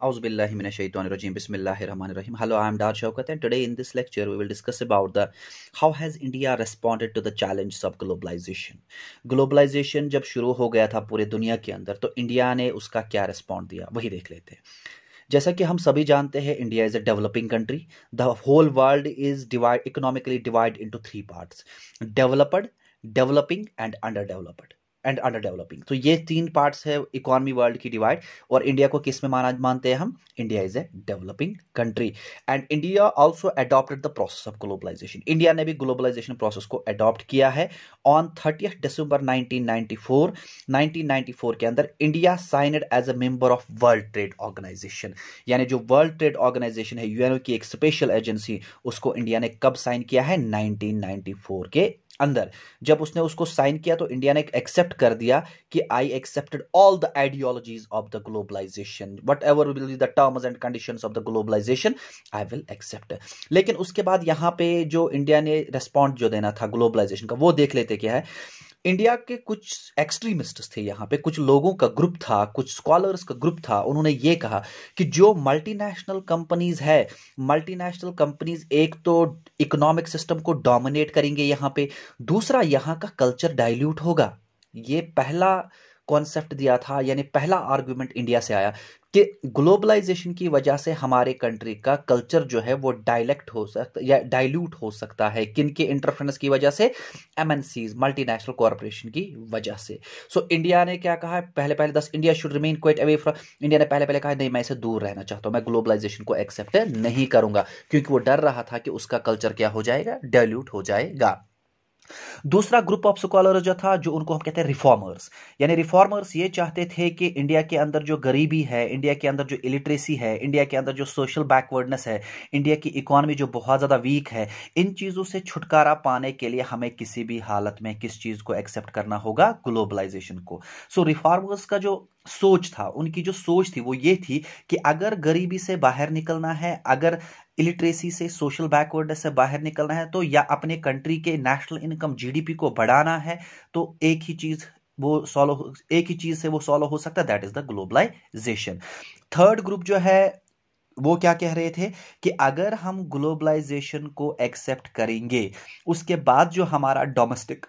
Bismillahirrahmanirrahim. Hello, I am Dar Shaukat and today in this lecture we will discuss about the how has India responded to the challenges of globalization. Globalization जब शुरू हो गया था पूरे दुनिया के अंदर तो इंडिया ने उसका क्या रिस्पॉन्ड दिया वही देख लेते हैं जैसा कि हम सभी जानते हैं India is a developing country the whole world is divide economically divide into three parts developed developing and under developed and under developing तो ये तीन पार्ट्स है इकोनॉमी वर्ल्ड की डिवाइड और इंडिया को किसमें माना मानते हैं हम? India is a developing country and India also adopted the process of globalisation India ने भी ग्लोबलाइजेशन प्रोसेस को अडॉप्ट किया है। ऑन थर्टी दिसंबर 1994 1994 के अंदर India signed as a member of world trade organisation यानी जो वर्ल्ड ट्रेड ऑर्गेनाइजेशन है यूएनओ की एक स्पेशल एजेंसी उसको इंडिया ने कब साइन किया है? 1994 के अंदर। जब उसने उसको साइन किया तो इंडिया ने एक्सेप्ट कर दिया कि I accepted all the ideologies of the globalisation whatever will the terms and condition of the globalisation I will accept लेकिन उसके बाद यहाँ पे जो इंडिया ने रेस्पॉन्ड जो देना था ग्लोबलाइजेशन का, वो देख लेते क्या है? इंडिया के कुछ एक्सट्रीमिस्ट थे यहाँ पे, कुछ लोगों का ग्रुप था, कुछ स्कॉलर्स का ग्रुप था, उन्होंने ये कहा कि जो मल्टीनेशनल कंपनीज़ है मल्टीनेशनल कंपनीज़ एक तो इकोनॉमिक सिस्टम को डोमिनेट करेंगे यहाँ पे, दूसरा यहाँ का कल्चर डाइल्यूट होगा। ये पहला कॉन्सेप्ट दिया था यानी पहला आर्ग्यूमेंट इंडिया से आया कि ग्लोबलाइजेशन की वजह से हमारे कंट्री का कल्चर जो है वो डायलेक्ट हो सकता या डाइल्यूट हो सकता है। किन के इंटरफेरेंस की वजह से? एमएनसीज मल्टीनेशनल कॉरपोरेशन की वजह से। सो so, इंडिया ने क्या कहा पहले पहले दस India should remain quite away from India ने पहले पहले कहा नहीं मैं इसे दूर रहना चाहता हूँ मैं ग्लोबलाइजेशन को एक्सेप्ट नहीं करूँगा। क्योंकि वो डर रहा था कि उसका कल्चर क्या हो जाएगा? डायल्यूट हो जाएगा। दूसरा ग्रुप ऑफ़ स्कॉलर जो था जो उनको हम कहते हैं रिफॉर्मर्स यानी रिफॉर्मर्स ये चाहते थे कि इंडिया के अंदर जो गरीबी है इंडिया के अंदर जो इलिटरेसी है इंडिया के अंदर जो सोशल बैकवर्डनेस है इंडिया की इकोनॉमी जो बहुत ज़्यादा वीक है इन चीज़ों से छुटकारा पाने के लिए हमें किसी भी हालत में किस चीज़ को एक्सेप्ट करना होगा? ग्लोबलाइजेशन को। सो so, रिफॉर्मर्स का जो सोच था, उनकी जो सोच थी वो ये थी कि अगर गरीबी से बाहर निकलना है, अगर इलिटरेसी से सोशल बैकवर्डनेस से बाहर निकलना है तो या अपने कंट्री के नेशनल इनकम जीडीपी को बढ़ाना है तो एक ही चीज़ वो सॉल्व एक ही चीज़ से वो सॉल्व हो सकता है that is the globalisation third group जो है, वो क्या कह रहे थे कि अगर हम ग्लोबलाइजेशन को एक्सेप्ट करेंगे, उसके बाद जो हमारा डोमेस्टिक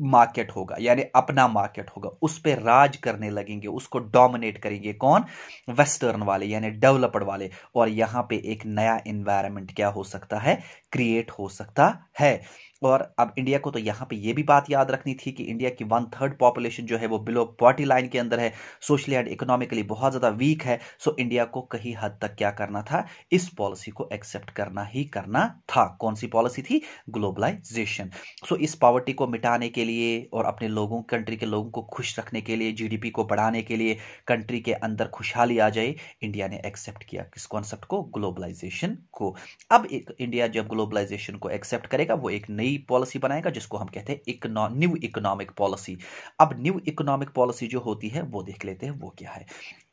मार्केट होगा, यानी अपना मार्केट होगा, उस पर राज करने लगेंगे, उसको डोमिनेट करेंगे कौन? वेस्टर्न वाले, यानी डेवलप्ड वाले। और यहाँ पे एक नया इन्वायरमेंट क्या हो सकता है? क्रिएट हो सकता है। और अब इंडिया को तो यहाँ पे ये भी बात याद रखनी थी कि इंडिया की वन थर्ड पॉपुलेशन जो है वो बिलो पॉवर्टी लाइन के अंदर है सोशली एंड इकोनॉमिकली बहुत ज़्यादा वीक है सो इंडिया को कहीं हद तक क्या करना था? इस पॉलिसी को एक्सेप्ट करना ही करना था। कौन सी पॉलिसी थी? ग्लोबलाइजेशन सो इस पॉवर्टी को मिटाने के लिए और अपने लोगों कंट्री के लोगों को खुश रखने के लिए जीडीपी को बढ़ाने के लिए कंट्री के अंदर खुशहाली आ जाए इंडिया ने एक्सेप्ट किया किस कॉन्सेप्ट को? ग्लोबलाइजेशन को। अब इंडिया जब ग्लोबलाइजेशन को एक्सेप्ट करेगा, वो एक नई नई पॉलिसी बनाएगा, जिसको हम कहते हैं न्यू इकोनॉमिक पॉलिसी अब न्यू इकोनॉमिक पॉलिसी जो होती है, वो देख लेते हैं, वो क्या है?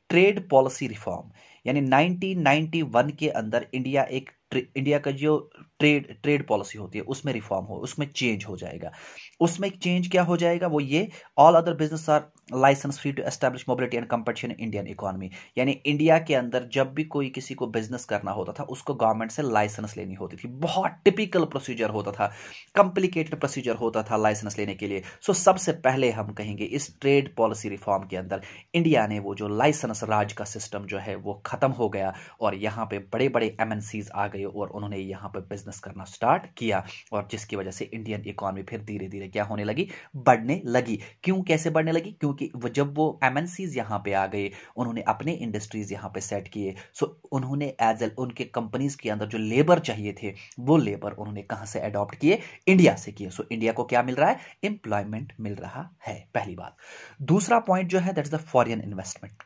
ट्रेड पॉलिसी रिफॉर्म यानी 1991 के अंदर इंडिया एक इंडिया का जो ट्रेड ट्रेड पॉलिसी होती है, उसमें रिफॉर्म हो, उसमें चेंज हो जाएगा। उसमें एक चेंज क्या हो जाएगा? वो ये all other business are licence free to establish mobility and competition Indian economy यानी इंडिया के अंदर जब भी कोई किसी को बिज़नेस करना होता था उसको गवर्नमेंट से लाइसेंस लेनी होती थी। बहुत टिपिकल प्रोसीजर होता था। कॉम्प्लिकेटेड प्रोसीजर होता था लाइसेंस लेने के लिए। सो so, सबसे पहले हम कहेंगे इस ट्रेड पॉलिसी रिफॉर्म के अंदर इंडिया ने वो जो लाइसेंस राज का सिस्टम जो है वो खत्म हो गया और यहाँ पे बड़े बड़े एम आ गए और उन्होंने यहाँ पे बिज़नेस करना स्टार्ट किया और जिसकी वजह से इंडियन इकोनॉमी फिर धीरे धीरे क्या होने लगी? बढ़ने लगी। क्यों कैसे बढ़ने लगी? क्योंकि जब वो एम एन यहाँ पे आ गए, उन्होंने अपने इंडस्ट्रीज़ यहाँ पे सेट किए। सो उन्होंने एज एल उनके कंपनीज़ के अंदर जो लेबर चाहिए थे, वो लेबर उन्होंने कहाँ से अडॉप्ट किए? इंडिया से किए। सो इंडिया को क्या मिल रहा है? एम्प्लॉयमेंट मिल रहा है। पहली बात। दूसरा पॉइंट जो है that is the foreign investment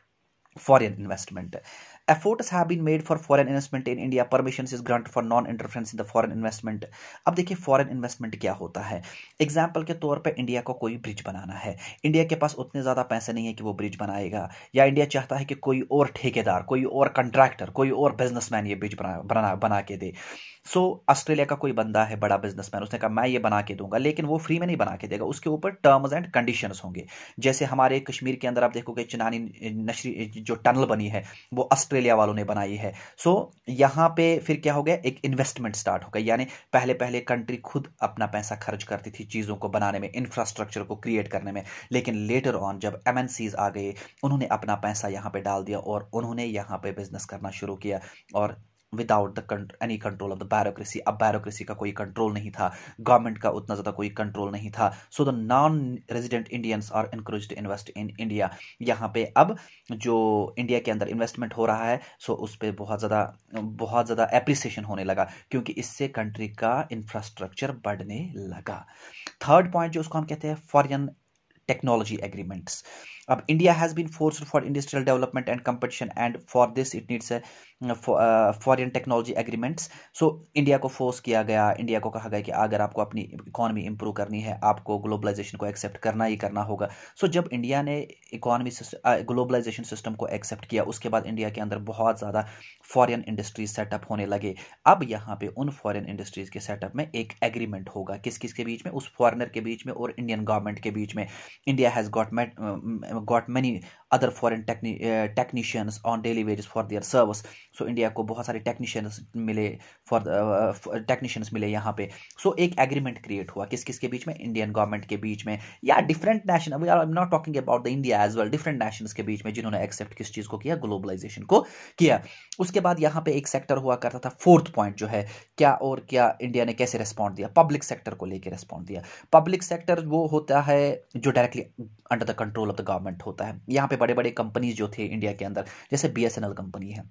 foreign investment efforts have been made for foreign investment in India permission is grant for non interference in the foreign investment अब देखिए फॉरेन इन्वेस्टमेंट क्या होता है? एग्ज़ाम्पल के तौर पर इंडिया को कोई ब्रिज बनाना है। इंडिया के पास उतने ज़्यादा पैसे नहीं है कि वो ब्रिज बनाएगा। या इंडिया चाहता है कि कोई और ठेकेदार, कोई और कंट्रैक्टर कोई और बिजनेसमैन ये ब्रिज बना बना बना के दे। सो so, ऑस्ट्रेलिया का कोई बंदा है बड़ा बिजनेसमैन उसने कहा मैं ये बना के दूँगा लेकिन वो फ्री में नहीं बना के देगा। उसके ऊपर टर्म्स एंड कंडीशंस होंगे। जैसे हमारे कश्मीर के अंदर आप देखोगे चिनानी नशरी जो टनल बनी है वो ऑस्ट्रेलिया वालों ने बनाई है। सो so, यहाँ पे फिर क्या हो गया? एक इन्वेस्टमेंट स्टार्ट हो गया यानी पहले पहले कंट्री खुद अपना पैसा खर्च करती थी चीज़ों को बनाने में इंफ्रास्ट्रक्चर को क्रिएट करने में। लेकिन लेटर ऑन जब एम आ गए उन्होंने अपना पैसा यहाँ पर डाल दिया और उन्होंने यहाँ पर बिज़नेस करना शुरू किया। और without the any control of the bureaucracy अब बैरोक्रेसी का कोई कंट्रोल नहीं था। गवर्नमेंट का उतना ज़्यादा कोई कंट्रोल नहीं था। So the non resident Indians are increase to invest in India यहाँ पे अब जो इंडिया के अंदर इन्वेस्टमेंट हो रहा है सो उस पर बहुत ज़्यादा बहुत ज़्यादा एप्रिसिएशन होने लगा, क्योंकि इससे कंट्री का इंफ्रास्ट्रक्चर बढ़ने लगा। थर्ड पॉइंट जो उसको हम कहते हैं फॉरन टेक्नोलॉजी एग्रीमेंट्स अब India has been force for industrial development and competition and for this it needs foreign technology agreements so India को फोर्स किया गया इंडिया को कहा गया कि अगर आपको अपनी इकॉनमी इंप्रूव करनी है आपको ग्लोबलाइजेशन को एक्सेप्ट करना ही करना होगा। सो so, जब इंडिया ने इकॉनमी ग्लोबलाइजेशन सिस्टम को एक्सेप्ट किया उसके बाद इंडिया के अंदर बहुत ज़्यादा फॉरेन इंडस्ट्रीज़ सेटअप होने लगे। अब यहाँ पे उन फॉरेन इंडस्ट्रीज़ के सेटअप में एक एग्रीमेंट होगा। किस किस के बीच में? उस फॉरनर के बीच में और इंडियन गवर्नमेंट के बीच में। India has got got many other foreign technicians on daily wages for their service so India को बहुत सारे टेक्नीशियंस मिले फॉर टेक्नीशियंस मिले यहाँ पे। सो so, एक एग्रीमेंट क्रिएट हुआ। किस किस के बीच में? इंडियन गवर्नमेंट के बीच में। या different nation I am not talking about the India as well different nations के बीच में जिन्होंने एक्सेप्ट किस चीज़ को किया? ग्लोबलाइजेशन को किया। उसके बाद यहाँ पे एक सेक्टर हुआ करता था फोर्थ पॉइंट जो है क्या और क्या इंडिया ने कैसे रिस्पॉन्ड दिया? पब्लिक सेक्टर को लेकर रिस्पॉन्ड दिया। पब्लिक सेक्टर वो होता है जो directly under the control of the government होता है। यहाँ पे बड़े बड़े कंपनीज़ जो थे इंडिया के अंदर जैसे बीएसएनएल कंपनी है।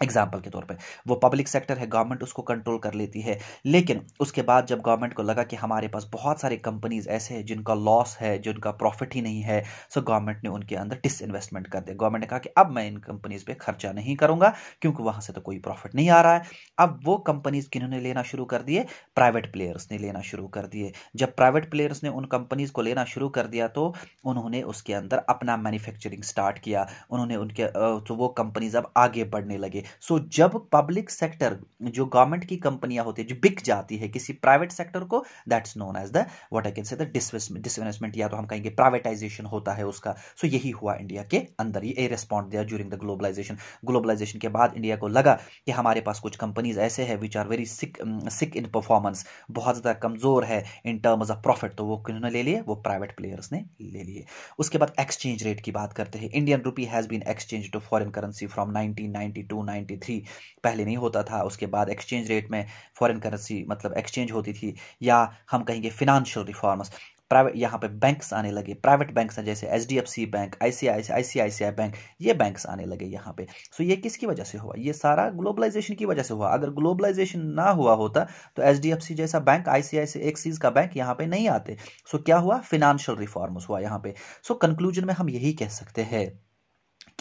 एग्ज़ाम्पल के तौर पे, वो पब्लिक सेक्टर है गवर्नमेंट उसको कंट्रोल कर लेती है। लेकिन उसके बाद जब गवर्नमेंट को लगा कि हमारे पास बहुत सारे कंपनीज़ ऐसे हैं जिनका लॉस है, जिनका प्रॉफिट ही नहीं है सो गवर्नमेंट ने उनके अंदर डिस इन्वेस्टमेंट कर दिया। गवर्नमेंट ने कहा कि अब मैं इन कंपनीज़ पर खर्चा नहीं करूँगा, क्योंकि वहाँ से तो कोई प्रॉफिट नहीं आ रहा है। अब वो कंपनीज़ किन्होंने लेना शुरू कर दिए? प्राइवेट प्लेयर्स ने लेना शुरू कर दिए। जब प्राइवेट प्लेयर्स ने उन कंपनीज़ को लेना शुरू कर दिया तो उन्होंने उसके अंदर अपना मैन्युफैक्चरिंग स्टार्ट किया। उन्होंने उनके तो वो कंपनीज़ अब आगे बढ़ने लगे। सो so, जब पब्लिक सेक्टर जो गवर्नमेंट की कंपनियाँ होती है जो बिक जाती है किसी प्राइवेट सेक्टर को that's known as the what I can say disinvestment या तो हम कहेंगे प्राइवेटाइजेशन होता है उसका। सो so, यही हुआ इंडिया के अंदर ये रिस्पॉन्ड दिया ड्यूरिंग द ग्लोबलाइजेशन ग्लोबलाइजेशन के बाद इंडिया को लगा कि हमारे पास कुछ कंपनीज़ ऐसे हैं which are very sick sick in performance बहुत ज़्यादा कमज़ोर है इन टर्म्स ऑफ़ प्रॉफिट तो वो किन्होंने ले लिए? वो प्राइवेट प्लेयर्स ने ले लिए। उसके बाद एक्सचेंज रेट की बात करते हैं। Indian rupee has been exchange to foreign currency from 1992 93 पहले नहीं होता था। उसके बाद एक्सचेंज रेट में फॉरेन करेंसी मतलब एक्सचेंज होती थी या हम कहेंगे फिनेंशियल रिफॉर्म्स प्राइवेट यहाँ पे बैंक्स आने लगे। प्राइवेट बैंक्स हैं जैसे H D F C bank I C I I C I C I bank ये बैंक्स आने लगे यहाँ पे। सो ये किसकी वजह से हुआ? ये सारा ग्लोबलाइजेशन की वजह से हुआ। अगर ग्लोबलाइजेशन ना हुआ होता तो एच डी एफ़ सी जैसा bank I C I C axes का बैंक यहाँ पे नहीं आते। सो क्या हुआ? फिनंशियल रिफॉर्म्स हुआ यहाँ पे। सो कंक्लूजन में हम यही कह सकते हैं।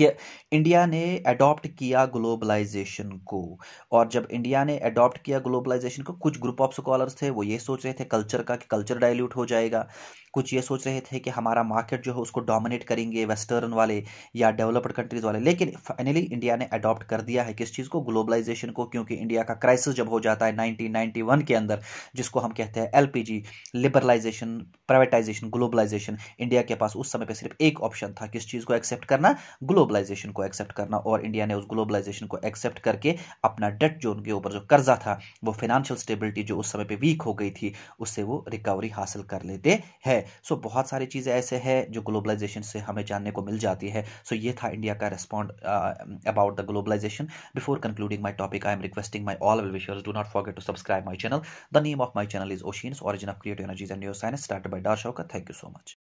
कि इंडिया ने अडॉप्ट किया ग्लोबलाइजेशन को। और जब इंडिया ने अडॉप्ट किया ग्लोबलाइजेशन को, कुछ ग्रुप ऑफ़ स्कॉलर्स थे, वो ये सोच रहे थे कल्चर का कि कल्चर डाइल्यूट हो जाएगा। कुछ ये सोच रहे थे कि हमारा मार्केट जो है, उसको डोमिनेट करेंगे वेस्टर्न वाले या डेवलप्ड कंट्रीज़ वाले। लेकिन फाइनली इंडिया ने अडॉप्ट कर दिया है किस चीज़ को? ग्लोबलाइजेशन को, क्योंकि इंडिया का क्राइसिस जब हो जाता है 1991 के अंदर, जिसको हम कहते हैं LPG liberalisation privatisation globalisation India के पास उस समय पर सिर्फ़ एक ऑप्शन था, किस चीज़ को एक्सेप्ट करना? ग्लोबलाइजेशन को एक्सेप्ट करना और इंडिया ने उस ग्लोबलाइजेशन को एक्सेप्ट करके अपना डेट जो उनके ऊपर जो कर्जा था, वो फाइनेंशियल स्टेबिलिटी जो उस समय पर वीक हो गई थी, उससे वो रिकवरी हासिल कर लेते हैं सो बहुत सारी चीज़ें ऐसे हैं जो ग्लोबलाइजेशन से हमें जानने को मिल जाती है सो ये था इंडिया का respond about the globalisation before concluding my topic I am requesting my all wishers do not forget to subscribe my channel the name of my channel is oceans origin of creative energies and neuroscience, started by Dar Shaukat. Thank you so much.